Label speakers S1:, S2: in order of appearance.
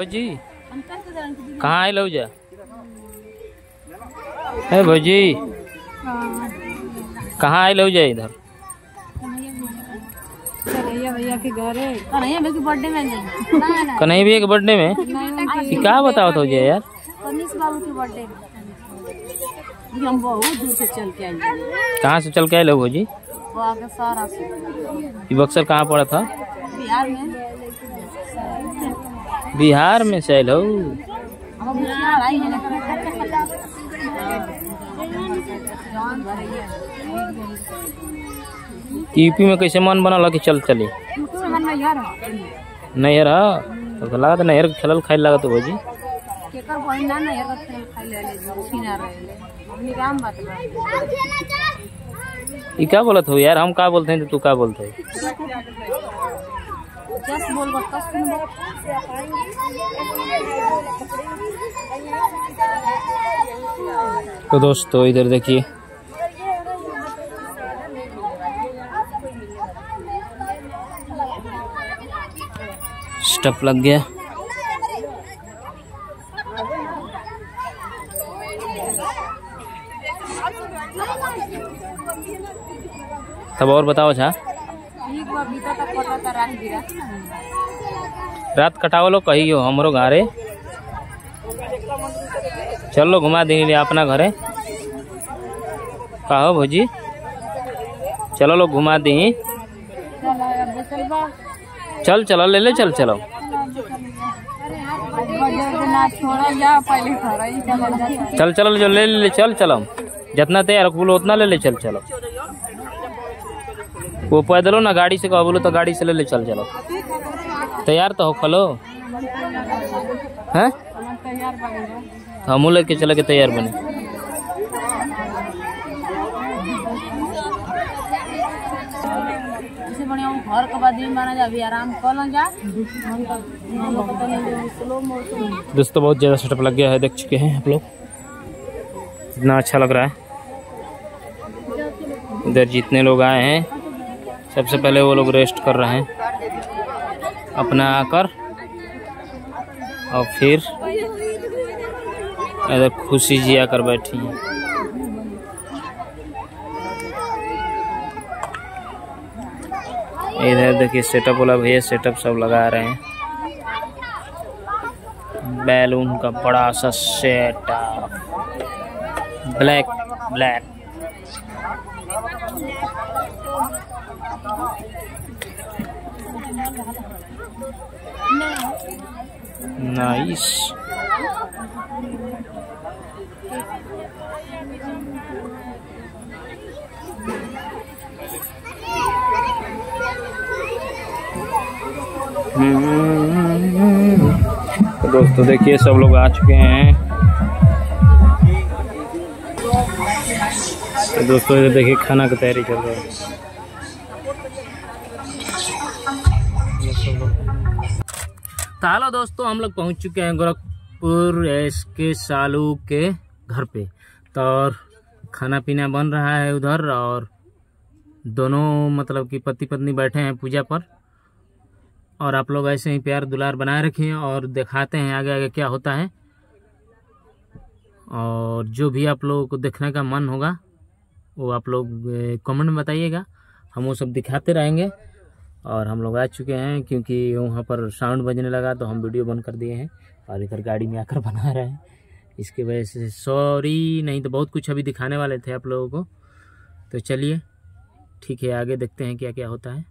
S1: भौजी। कहाँ आए लो जा है भौजी। कहाँ आए लो जा इधर?
S2: कन्हैया भैया के है बर्थडे में नहीं ना ना
S1: कन्हैया भैया के बर्थडे में
S2: नहीं
S1: क्या बताओ तो जा यार?
S2: के बर्थडे हम बहुत दूर से चल के आए
S1: कहाँ से चल के आए लो भौजी बक्सर कहाँ पड़ा था?
S2: बिहार में।
S1: बिहार में आए हो।
S2: है
S1: यूपी में कैसे मन बनल कि चल चली? नैहर, है। लगा तो नैहर के खेलल
S2: खाई ले ले छीना रहे ले हमनी काम बात
S1: क्या बोलत हो यार? हम का बोलते हैं तो तू का बोलते है?
S2: बोल सुन
S1: तो दोस्तों इधर देखिए। स्टप लग गया। तब और बताओ छा
S2: रात
S1: कटाओ लो कही हो हमरो घरे। चलो, घुमा देंगे अपना घरे। कहो, भौजी। चलो लोग घुमा दी
S2: चल चल,
S1: ले ले, चल, चलो।
S2: चल
S1: चल, ले ले चल, चलो। जितना तैयार उतना ले ले, चल, चलो। वो पैदलो ना गाड़ी से कहो बोलो तो गाड़ी से ले ले चल चलो। तैयार तो हो खलो। हैं? हमू लेके चले के तैयार बने।
S2: घर के बाद माना जा अभी आराम कर जा। हम तो
S1: दोस्तों बहुत ज़्यादा सेटअप लग गया है देख चुके हैं आप लोग। इतना अच्छा लग रहा है। इधर जितने लोग आए हैं सबसे पहले वो लोग रेस्ट कर रहे हैं। अपना आकर और फिर इधर खुशी जी आकर बैठी हैं। इधर देखिए सेटअप वाला भैया सेटअप सब लगा रहे हैं। बैलून का बड़ा सा सेटअप ब्लैक ब्लैक नाइस तो दोस्तों, देखिए, सब लोग आ चुके हैं। तो दोस्तों देखिए, खाना की तैयारी चल रही है। तो हेलो दोस्तों, हम लोग पहुँच चुके हैं गोरखपुर एस के सालू के घर पे। तो और खाना पीना बन रहा है उधर और दोनों मतलब कि पति पत्नी बैठे हैं पूजा पर। और आप लोग ऐसे ही प्यार दुलार बनाए रखें और दिखाते हैं आगे आगे क्या होता है। और जो भी आप लोगों को देखने का मन होगा, वो आप लोग कमेंट में बताइएगा। हम वो सब दिखाते रहेंगे। और हम लोग आ चुके हैं क्योंकि वहाँ पर साउंड बजने लगा तो हम वीडियो बंद कर दिए हैं और इधर गाड़ी में आकर बना रहे हैं। इसके वजह से सॉरी नहीं तो बहुत कुछ अभी दिखाने वाले थे आप लोगों को। तो चलिए, ठीक है, आगे देखते हैं क्या क्या होता है।